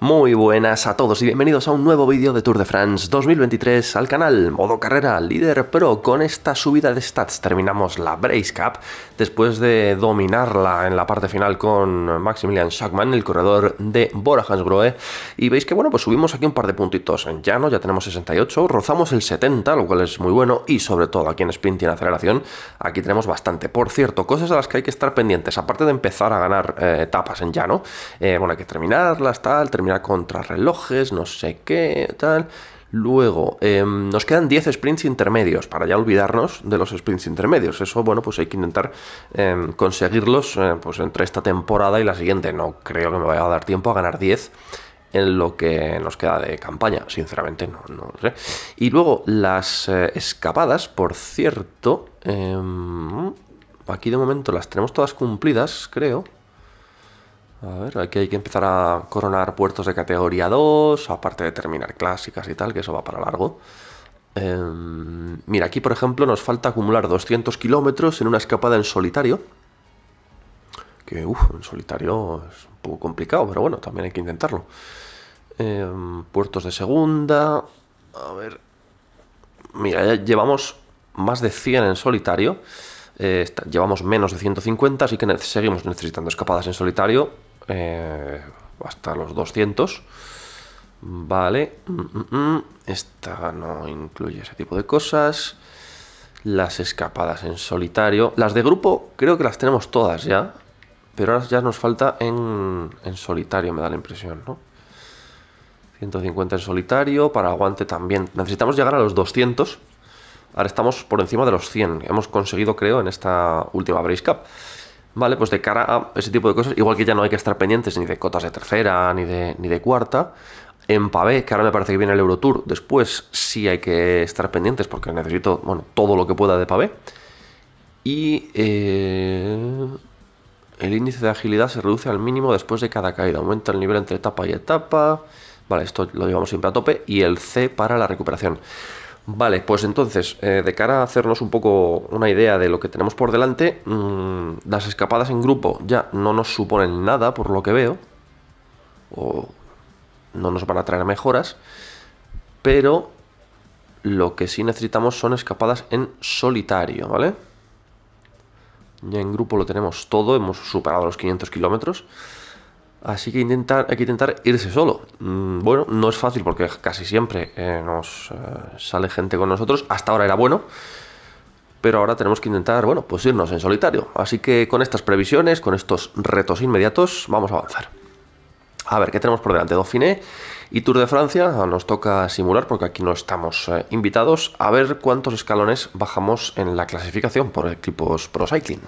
Muy buenas a todos y bienvenidos a un nuevo vídeo de Tour de France 2023 al canal Modo Carrera Líder Pro. Con esta subida de stats terminamos la Brace Cup después de dominarla en la parte final con Maximilian Schachmann, el corredor de Bora Hansgrohe. Y veis que bueno, pues subimos aquí un par de puntitos en llano, ya tenemos 68, rozamos el 70, lo cual es muy bueno y sobre todo aquí en sprint y en aceleración, aquí tenemos bastante. Por cierto, cosas a las que hay que estar pendientes, aparte de empezar a ganar eh, etapas en llano, eh, bueno, hay que terminarlas, tal, terminar contra relojes, no sé qué, tal. Luego, em, nos quedan 10 sprints intermedios, para ya olvidarnos de los sprints intermedios. Eso, bueno, pues hay que intentar em, conseguirlos eh, pues entre esta temporada y la siguiente. No creo que me vaya a dar tiempo a ganar 10 en lo que nos queda de campaña, sinceramente, no, no sé. Y luego, las eh, escapadas, por cierto, em, aquí de momento las tenemos todas cumplidas, creo. A ver, aquí hay que empezar a coronar puertos de categoría 2, aparte de terminar clásicas y tal, que eso va para largo. Em, mira, aquí por ejemplo nos falta acumular 200 kilómetros en una escapada en solitario. Que, uff, en solitario es un poco complicado, pero bueno, también hay que intentarlo. Em, puertos de segunda. A ver. Mira, ya llevamos más de 100 en solitario. Eh, llevamos menos de 150, así que seguimos necesitando escapadas en solitario eh, hasta los 200. Vale. Mm, mm, mm. Esta no incluye ese tipo de cosas. Las escapadas en solitario. Las de grupo creo que las tenemos todas ya. Pero ahora ya nos falta en, en solitario, me da la impresión, ¿no? 150 en solitario. Para aguante también. Necesitamos llegar a los 200. Ahora estamos por encima de los 100. Hemos conseguido, creo, en esta última Brace Cup. Vale, pues de cara a ese tipo de cosas, igual que ya no hay que estar pendientes ni de cotas de tercera ni de, ni de cuarta, en Pavé, que ahora me parece que viene el Eurotour, después sí hay que estar pendientes porque necesito bueno, todo lo que pueda de Pavé. Y eh, el índice de agilidad se reduce al mínimo después de cada caída. Aumenta el nivel entre etapa y etapa. Vale, esto lo llevamos siempre a tope. Y el C para la recuperación. Vale, pues entonces, eh, de cara a hacernos un poco una idea de lo que tenemos por delante, mm, las escapadas en grupo ya no nos suponen nada, por lo que veo, o no nos van a traer mejoras, pero lo que sí necesitamos son escapadas en solitario, ¿vale? Ya en grupo lo tenemos todo, hemos superado los 500 kilómetros. Así que intentar, hay que intentar irse solo. Mm, bueno, no es fácil porque casi siempre eh, nos eh, sale gente con nosotros. Hasta ahora era bueno. Pero ahora tenemos que intentar, bueno, pues irnos en solitario. Así que con estas previsiones, con estos retos inmediatos, vamos a avanzar. A ver, ¿qué tenemos por delante? Dauphiné y Tour de Francia. Nos toca simular porque aquí no estamos eh, invitados a ver cuántos escalones bajamos en la clasificación por equipos Pro Cycling.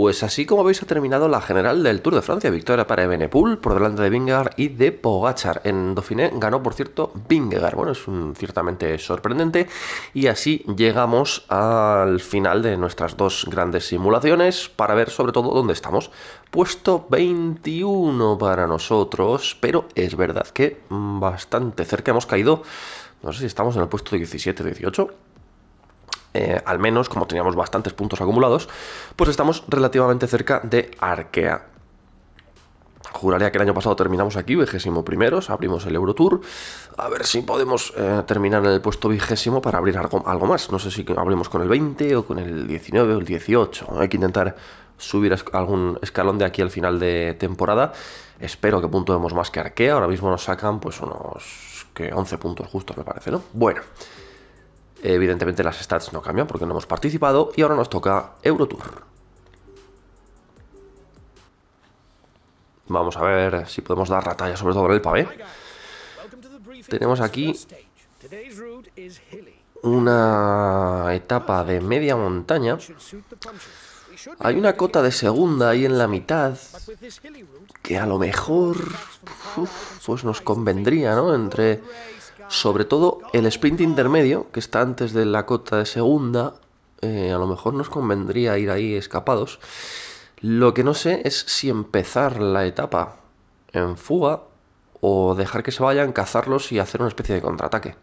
Pues así como veis ha terminado la general del Tour de Francia, victoria para Evenepoel por delante de Vingegaard y de Pogachar. En Dauphiné ganó por cierto Vingegaard, bueno es ciertamente sorprendente y así llegamos al final de nuestras dos grandes simulaciones para ver sobre todo dónde estamos. Puesto 21 para nosotros, pero es verdad que bastante cerca hemos caído, no sé si estamos en el puesto 17 18 eh, al menos como teníamos bastantes puntos acumulados, pues estamos relativamente cerca de Arkea. Juraría que el año pasado terminamos aquí, vigésimo primeros, abrimos el Eurotour. A ver si podemos eh, terminar en el puesto vigésimo para abrir algo, más. No sé si abrimos con el 20 o con el 19 o el 18. Hay que intentar subir algún escalón de aquí al final de temporada. Espero que puntuemos más que Arkea. Ahora mismo nos sacan pues unos que 11 puntos justos, me parece, ¿no? Bueno. Evidentemente las stats no cambian porque no hemos participado y ahora nos toca Eurotour. Vamos a ver si podemos dar ratalla sobre todo en el pavé. Tenemos aquí una etapa de media montaña. Hay una cota de segunda ahí en la mitad que a lo mejor pues nos convendría, ¿no? Entre sobre todo el sprint intermedio, que está antes de la cota de segunda, eh, a lo mejor nos convendría ir ahí escapados. Lo que no sé es si empezar la etapa en fuga o dejar que se vayan, cazarlos y hacer una especie de contraataque.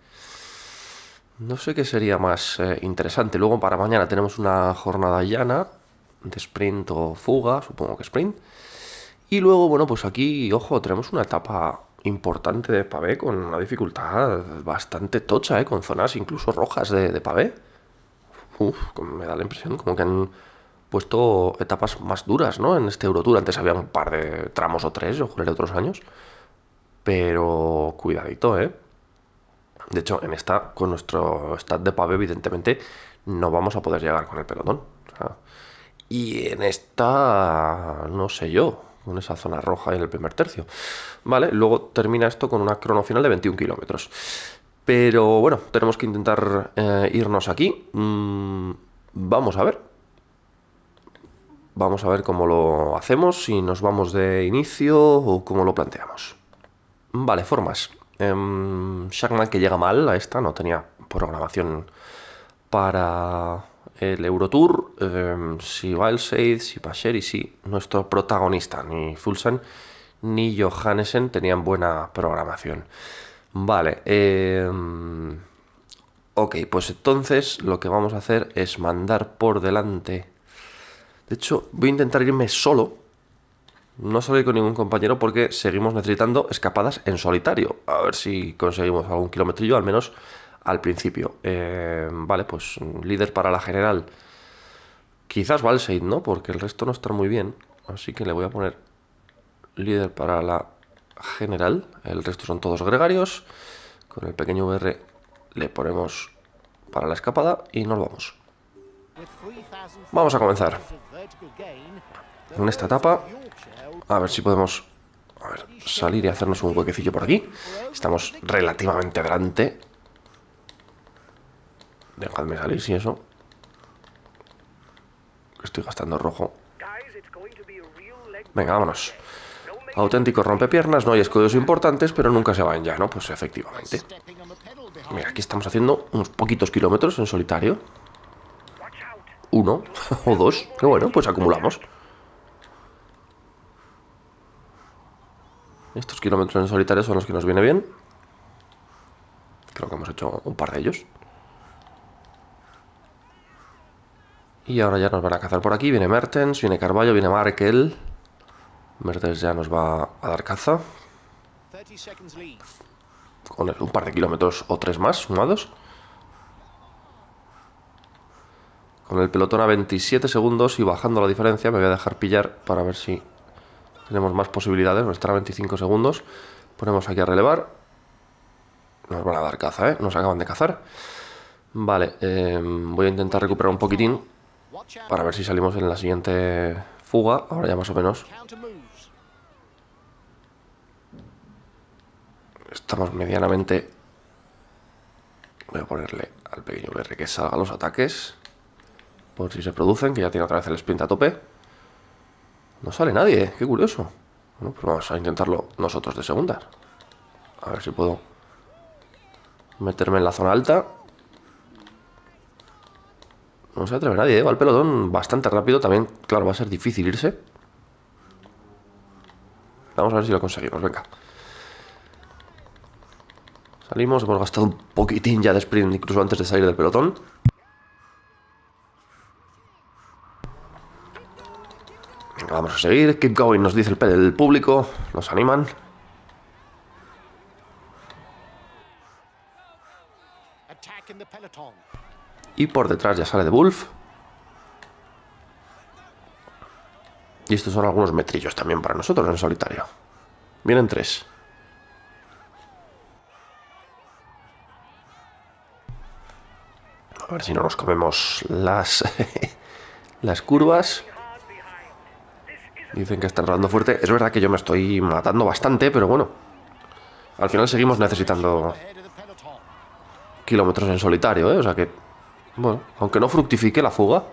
No sé qué sería más eh, interesante. Luego para mañana tenemos una jornada llana de sprint o fuga, supongo que sprint. Y luego, bueno, pues aquí, ojo, tenemos una etapa importante de pavé con una dificultad bastante tocha, ¿eh? con zonas incluso rojas de, de pavé. Me da la impresión como que han puesto etapas más duras, ¿no? En este Eurotour. Antes había un par de tramos o tres, yo jugué otros años. Pero cuidadito, ¿eh? De hecho, en esta, con nuestro stat de pavé, evidentemente, no vamos a poder llegar con el pelotón. y en esta, no sé yo, con esa zona roja en el primer tercio. Vale, luego termina esto con una crono final de 21 kilómetros. Pero bueno, tenemos que intentar eh, irnos aquí. Mm, vamos a ver. Vamos a ver cómo lo hacemos, si nos vamos de inicio o cómo lo planteamos. Vale, formas. Shackman que llega mal a esta, no tenía programación para el Eurotour. Eh, si Valseid, si Pasher y si nuestro protagonista, ni Fulsen ni Johannesen tenían buena programación. Vale. Eh, ok, pues entonces lo que vamos a hacer es mandar por delante. De hecho, voy a intentar irme solo. No salir con ningún compañero porque seguimos necesitando escapadas en solitario. A ver si conseguimos algún kilometrillo, al menos al principio. Eh, vale, pues líder para la general. Quizás Valseid, ¿no? Porque el resto no está muy bien. Así que le voy a poner líder para la general. El resto son todos gregarios. Con el pequeño VR le ponemos para la escapada y nos vamos. Vamos a comenzar. En esta etapa, a ver si podemos salir y hacernos un huequecillo por aquí. Estamos relativamente delante. Dejadme salir si eso. Estoy gastando rojo. Venga, vámonos. Auténtico rompepiernas, no hay escudos importantes, pero nunca se van ya, ¿no? Pues efectivamente. Mira, aquí estamos haciendo unos poquitos kilómetros en solitario. Uno o dos. Que bueno, pues acumulamos. Estos kilómetros en solitario son los que nos viene bien. Creo que hemos hecho un par de ellos. Y ahora ya nos van a cazar por aquí. Viene Mertens, viene Carballo, viene Markel. Mertens ya nos va a dar caza. Con un par de kilómetros o tres más sumados. Con el pelotón a 27 segundos y bajando la diferencia me voy a dejar pillar para ver si tenemos más posibilidades. Estar a 25 segundos. Ponemos aquí a relevar. Nos van a dar caza, ¿eh? Nos acaban de cazar. Vale, eh, voy a intentar recuperar un poquitín para ver si salimos en la siguiente fuga. Ahora ya más o menos. Estamos medianamente... Voy a ponerle al pequeño BR que salga los ataques. Por si se producen, que ya tiene otra vez el sprint a tope. No sale nadie, qué curioso. Bueno, pues vamos a intentarlo nosotros de segunda. A ver si puedo meterme en la zona alta. No se atreve nadie, ¿eh? va el pelotón bastante rápido. También, claro, va a ser difícil irse. Vamos a ver si lo conseguimos, venga. Salimos, hemos gastado un poquitín ya de sprint incluso antes de salir del pelotón. Venga, vamos a seguir. Keep going, nos dice el, el público. Nos animan. Y por detrás ya sale de Wolf. Y estos son algunos metrillos también para nosotros en solitario. Vienen tres. A ver si no nos comemos las, las curvas. Dicen que están rodando fuerte. Es verdad que yo me estoy matando bastante, pero bueno. Al final seguimos necesitando kilómetros en solitario, ¿eh? O sea que bueno, aunque no fructifique la fuga,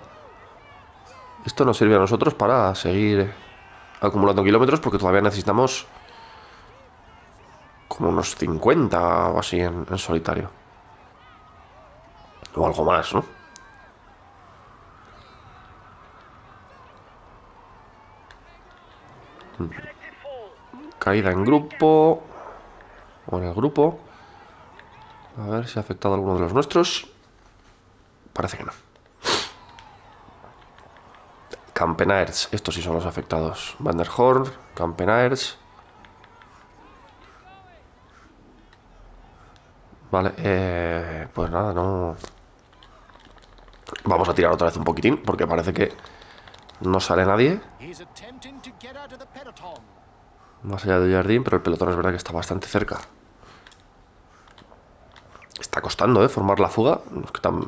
esto nos sirve a nosotros para seguir acumulando kilómetros porque todavía necesitamos como unos 50 o así en, solitario. O algo más, ¿no? Caída en grupo. O en el grupo. A ver si ha afectado a alguno de los nuestros. Parece que no. Campenaers. Estos sí son los afectados. Van der Horn, Campenaers. Vale, eh, pues nada, no... Vamos a tirar otra vez un poquitín, porque parece que no sale nadie. Más allá de jardín, pero el pelotón es verdad que está bastante cerca. Está costando, ¿eh? Formar la fuga.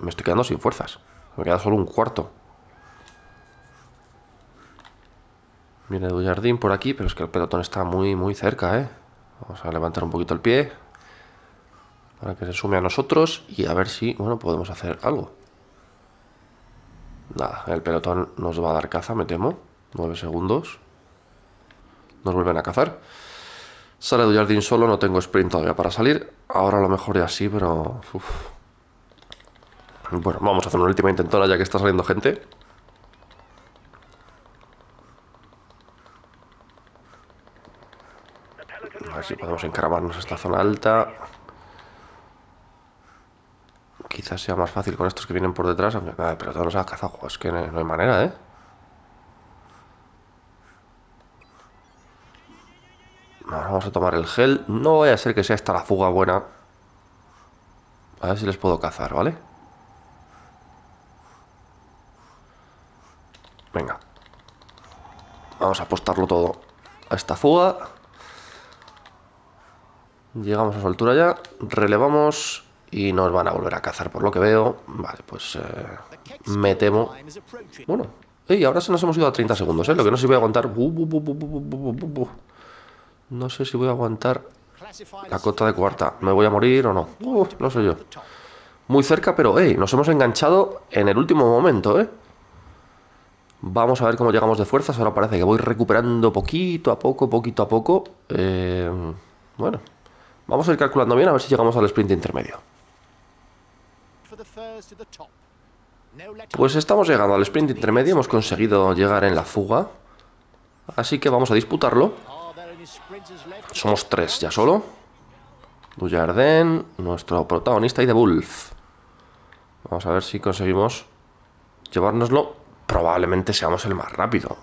Me estoy quedando sin fuerzas. Me queda solo un cuarto. Viene Dujardín por aquí, pero es que el pelotón está muy, muy cerca, ¿eh? Vamos a levantar un poquito el pie. Para que se sume a nosotros y a ver si, bueno, podemos hacer algo. Nada, el pelotón nos va a dar caza, me temo. 9 segundos. Nos vuelven a cazar. Sale Dujardín solo, no tengo sprint todavía para salir. Ahora a lo mejor ya sí, pero... Bueno, vamos a hacer una última intentona ya que está saliendo gente. A ver si podemos encaramarnos esta zona alta. Quizás sea más fácil con estos que vienen por detrás, aunque pero todos nos ha cazado. Es que no hay manera, ¿eh? Vamos a tomar el gel. No vaya a ser que sea esta la fuga buena. A ver si les puedo cazar, ¿vale? Venga. Vamos a apostarlo todo a esta fuga. Llegamos a su altura ya, relevamos y nos van a volver a cazar por lo que veo. Vale, pues eh, me temo. Bueno, y ahora se nos hemos ido a 30 segundos, ¿eh? Lo que no sé si voy a aguantar. No sé si voy a aguantar la cota de cuarta. ¿Me voy a morir o no? no sé yo. Muy cerca, pero hey, nos hemos enganchado en el último momento, ¿eh? Vamos a ver cómo llegamos de fuerzas. Ahora parece que voy recuperando poquito a poco, poquito a poco. Eh, bueno, Vamos a ir calculando bien a ver si llegamos al sprint intermedio. Pues estamos llegando al sprint intermedio, hemos conseguido llegar en la fuga. Así que vamos a disputarlo. Somos tres ya solo. Dujardin, nuestro protagonista y The Wolf. Vamos a ver si conseguimos llevárnoslo. Probablemente seamos el más rápido.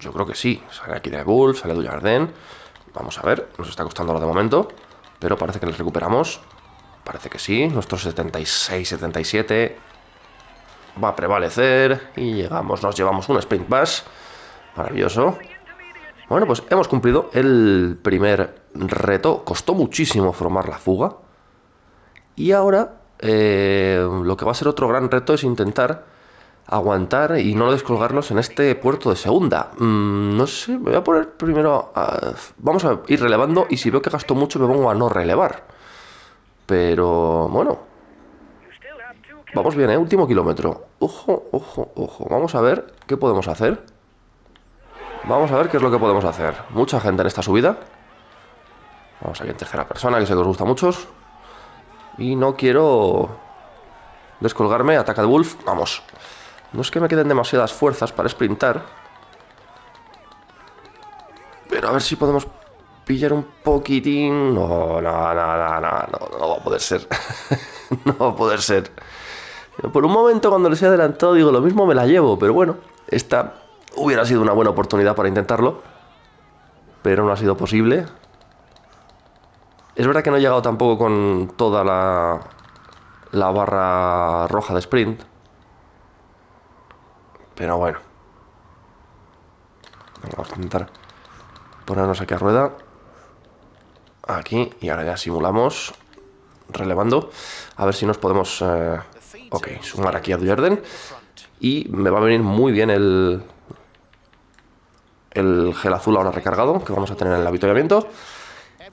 Yo creo que sí. Sale aquí The Wolf, sale Dujardin. Vamos a ver, nos está costando lo de momento. Pero parece que les recuperamos. Parece que sí. Nuestro 76, 77 va a prevalecer. Y llegamos, nos llevamos un sprint más. Maravilloso. Bueno, pues hemos cumplido el primer reto. Costó muchísimo formar la fuga. Y ahora eh, lo que va a ser otro gran reto es intentar aguantar y no descolgarnos en este puerto de segunda. Mm, no sé, me voy a poner primero a... Vamos a ir relevando y si veo que gasto mucho me pongo a no relevar. Pero bueno. Vamos bien, ¿eh? Último kilómetro. Ojo, ojo, ojo. Vamos a ver qué podemos hacer. Vamos a ver qué es lo que podemos hacer. Mucha gente en esta subida. Vamos aquí en tercera persona, que sé que os gusta mucho. Y no quiero descolgarme. Ataca de Wolf. Vamos. No es que me queden demasiadas fuerzas para sprintar. Pero a ver si podemos pillar un poquitín. No, no, no, no, no, no, va a poder ser. no va a poder ser. Por un momento cuando les he adelantado digo, lo mismo me la llevo, pero bueno, esta hubiera sido una buena oportunidad para intentarlo. Pero no ha sido posible. Es verdad que no he llegado tampoco con toda la, la barra roja de sprint. Pero bueno. vamos a intentar ponernos aquí a rueda. Aquí. Y ahora ya simulamos. Relevando. A ver si nos podemos... Eh, ok, sumar aquí a Duyarden. Y me va a venir muy bien el... El gel azul ahora recargado que vamos a tener en el avituallamiento.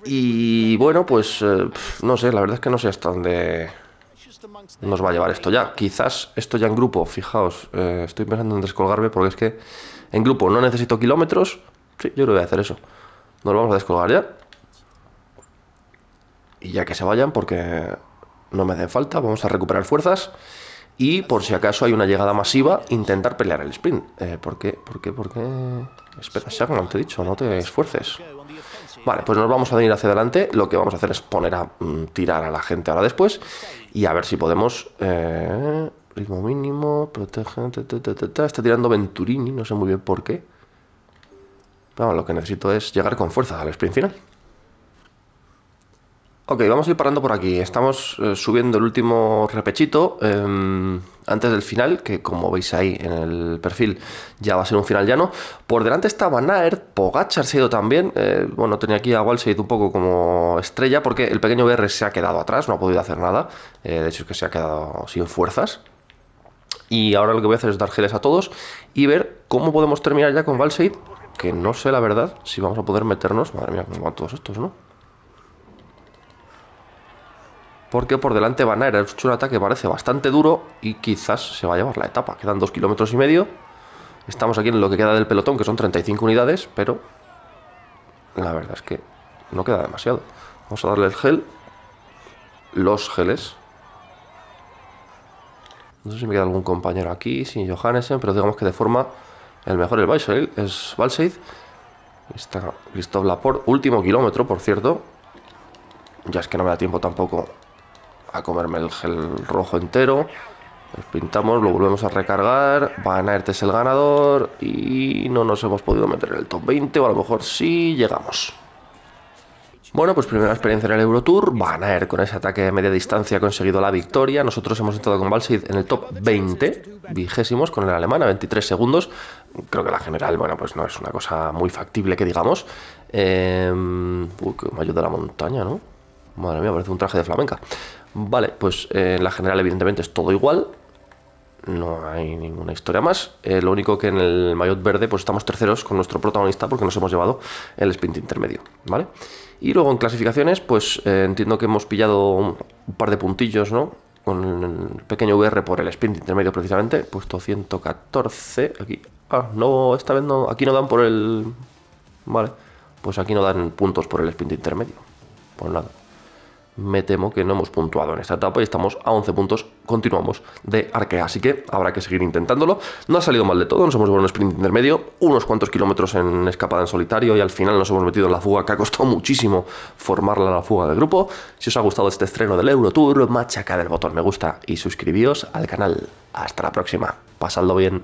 Y bueno, pues eh, no sé, la verdad es que no sé hasta dónde nos va a llevar esto ya. Quizás esto ya en grupo, fijaos, eh, estoy pensando en descolgarme porque es que en grupo no necesito kilómetros. Sí, yo creo que voy a hacer eso. Nos vamos a descolgar ya. Y ya que se vayan porque no me hacen falta, vamos a recuperar fuerzas. Y por si acaso hay una llegada masiva, intentar pelear el sprint. Eh, ¿Por qué? ¿Por qué? ¿Por qué? Espera, Shagman, te he dicho, no te esfuerces. Vale, pues nos vamos a venir hacia adelante. Lo que vamos a hacer es poner a mm, tirar a la gente ahora después. Y a ver si podemos eh, Ritmo mínimo, protege... Está tirando Venturini, no sé muy bien por qué. Pero lo que necesito es llegar con fuerza al sprint final. Ok, vamos a ir parando por aquí. Estamos eh, subiendo el último repechito em, antes del final, que como veis ahí en el perfil ya va a ser un final llano. Por delante está Van Aert, Pogachar ha ido también. Eh, bueno, tenía aquí a Walseid un poco como estrella porque el pequeño BR se ha quedado atrás, no ha podido hacer nada. Eh, de hecho es que se ha quedado sin fuerzas. Y ahora lo que voy a hacer es dar geles a todos y ver cómo podemos terminar ya con Valseid, que no sé la verdad si vamos a poder meternos. Madre mía, cómo van todos estos, ¿no? Porque por delante Van Aert ha hecho un ataque que parece bastante duro y quizás se va a llevar la etapa. Quedan dos kilómetros y medio. Estamos aquí en lo que queda del pelotón, que son 35 unidades, pero la verdad es que no queda demasiado. Vamos a darle el gel. Los geles. No sé si me queda algún compañero aquí, sin Johannesen, pero digamos que de forma el mejor el Valseid es Valseid. Está Christoph Laporte, último kilómetro, por cierto. Ya es que no me da tiempo tampoco a comerme el gel rojo entero. Lo pintamos, lo volvemos a recargar. Van Aert es el ganador. Y no nos hemos podido meter en el top 20. O a lo mejor sí llegamos. Bueno, pues primera experiencia en el Eurotour. Van Aert con ese ataque de media distancia ha conseguido la victoria. Nosotros hemos entrado con Balsid en el top 20, vigésimos con el alemán a 23 segundos. Creo que la general, bueno, pues no es una cosa muy factible que digamos. Eh... Uy, que me ayuda la montaña, ¿no? Madre mía, parece un traje de flamenca. Vale, pues eh, en la general evidentemente es todo igual. No hay ninguna historia más. Eh, lo único que en el maillot verde pues estamos terceros con nuestro protagonista porque nos hemos llevado el sprint intermedio, ¿vale? Y luego en clasificaciones pues eh, entiendo que hemos pillado un, par de puntillos, ¿no? Con el pequeño VR por el sprint intermedio precisamente, puesto 114 aquí. Ah, no, esta vez no, aquí no dan por el... Vale, pues aquí no dan puntos por el sprint intermedio. Pues nada me temo que no hemos puntuado en esta etapa y estamos a 11 puntos, continuamos de arquea, así que habrá que seguir intentándolo. No ha salido mal de todo, nos hemos llevado un sprint intermedio, unos cuantos kilómetros en escapada en solitario y al final nos hemos metido en la fuga que ha costado muchísimo formarla la fuga del grupo. Si os ha gustado este estreno del Eurotour, machacad el botón me gusta y suscribíos al canal. Hasta la próxima, pasadlo bien.